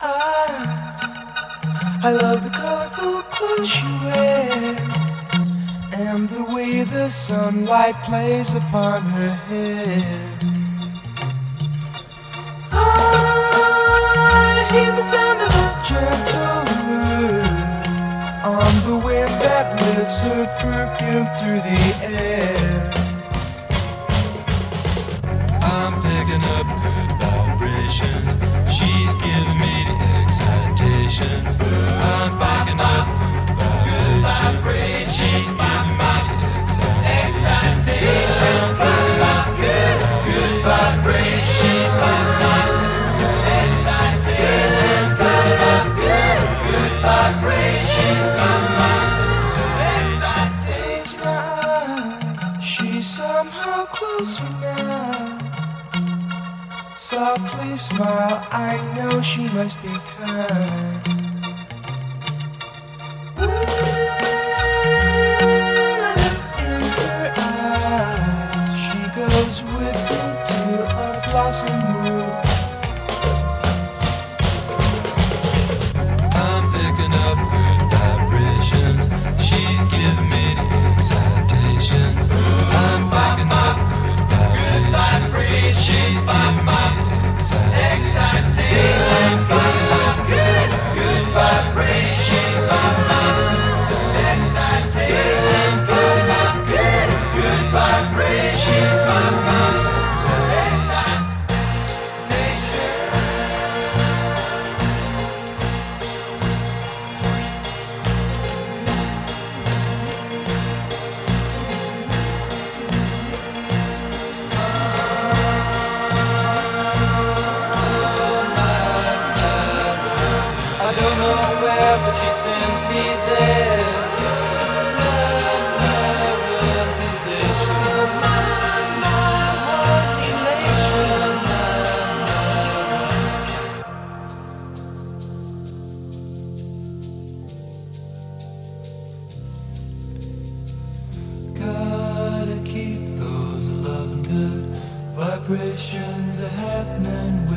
I, I love the colorful clothes she wears and the way the sunlight plays upon her hair. Ah, I hear the sound of a gentle word on the wind that lifts her perfume through the air. I'm picking up good vibrations. She's giving the. I'm up good vibrations. Giving me picking up good, good vibrations. Me good, good vibrations. Giving me. My eyes, she's somehow closer now. Softly smile, I know she must be kind. blossom. Vibrations are happening